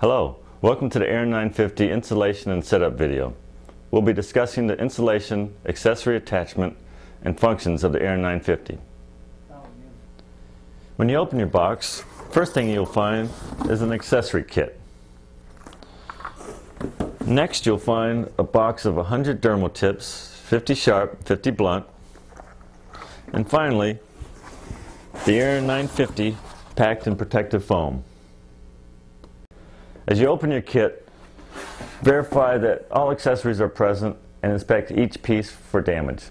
Hello, welcome to the Aaron 950 installation and setup video. We'll be discussing the installation, accessory attachment, and functions of the Aaron 950. When you open your box, first thing you'll find is an accessory kit. Next you'll find a box of 100 dermal tips, 50 sharp, 50 blunt, and finally the Aaron 950 packed in protective foam. As you open your kit, verify that all accessories are present and inspect each piece for damage.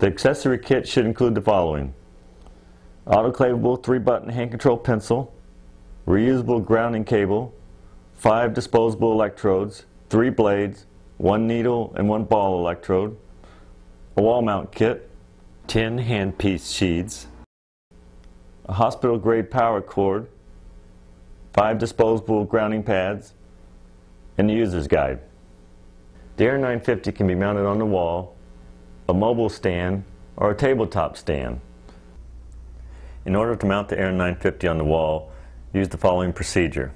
The accessory kit should include the following. Autoclavable 3-button hand control pencil, reusable grounding cable, 5 disposable electrodes, 3 blades, 1 needle and 1 ball electrode, a wall mount kit, 10 handpiece sheaths, a hospital grade power cord, five disposable grounding pads, and the user's guide. The Aaron 950 can be mounted on the wall, a mobile stand, or a tabletop stand. In order to mount the Aaron 950 on the wall, use the following procedure.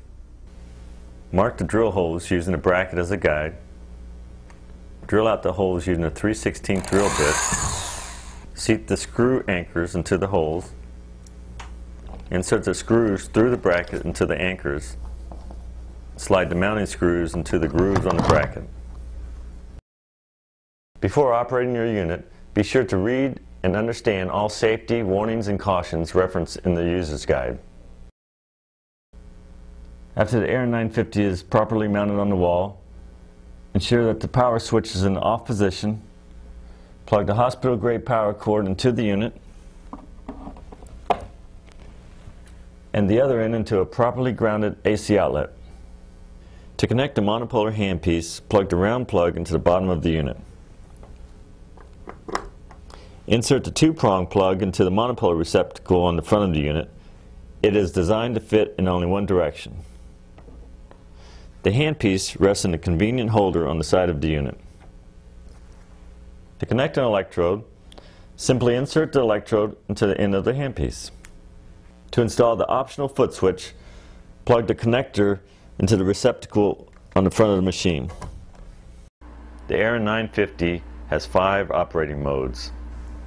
Mark the drill holes using a bracket as a guide. Drill out the holes using a 3 16 drill bit. Seat the screw anchors into the holes Insert the screws through the bracket into the anchors. Slide the mounting screws into the grooves on the bracket. Before operating your unit, be sure to read and understand all safety warnings and cautions referenced in the user's guide. After the Aaron 950 is properly mounted on the wall, ensure that the power switch is in the off position. Plug the hospital grade power cord into the unit and the other end into a properly grounded AC outlet. To connect the monopolar handpiece, plug the round plug into the bottom of the unit. Insert the two-prong plug into the monopolar receptacle on the front of the unit. It is designed to fit in only one direction. The handpiece rests in a convenient holder on the side of the unit. To connect an electrode, simply insert the electrode into the end of the handpiece. To install the optional foot switch, plug the connector into the receptacle on the front of the machine. The Aaron 950 has five operating modes.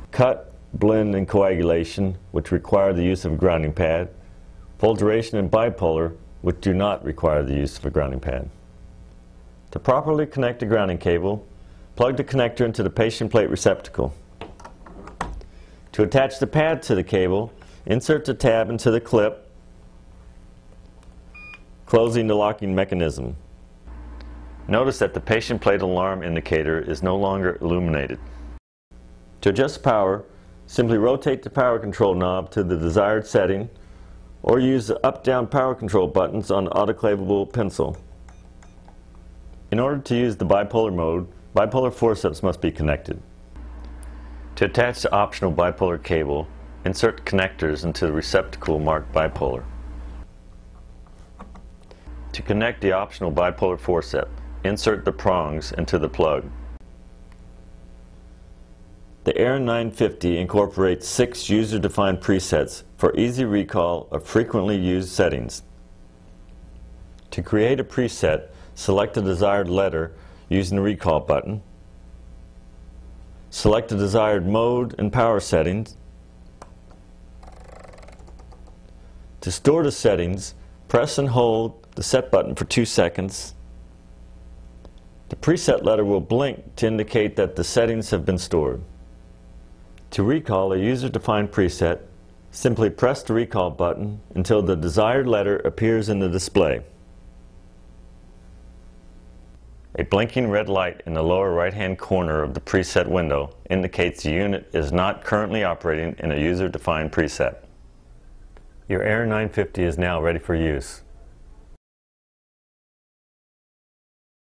Cut, blend, and coagulation, which require the use of a grounding pad. Fulguration and bipolar, which do not require the use of a grounding pad. To properly connect the grounding cable, plug the connector into the patient plate receptacle. To attach the pad to the cable, Insert the tab into the clip, closing the locking mechanism. Notice that the patient plate alarm indicator is no longer illuminated. To adjust power, simply rotate the power control knob to the desired setting or use the up-down power control buttons on the autoclavable pencil. In order to use the bipolar mode, bipolar forceps must be connected. To attach the optional bipolar cable, Insert connectors into the receptacle marked bipolar. To connect the optional bipolar forcep, insert the prongs into the plug. The Aaron 950 incorporates six user-defined presets for easy recall of frequently used settings. To create a preset, select the desired letter using the recall button. Select the desired mode and power settings To store the settings, press and hold the set button for two seconds. The preset letter will blink to indicate that the settings have been stored. To recall a user-defined preset, simply press the recall button until the desired letter appears in the display. A blinking red light in the lower right-hand corner of the preset window indicates the unit is not currently operating in a user-defined preset. Your Aaron 950 is now ready for use.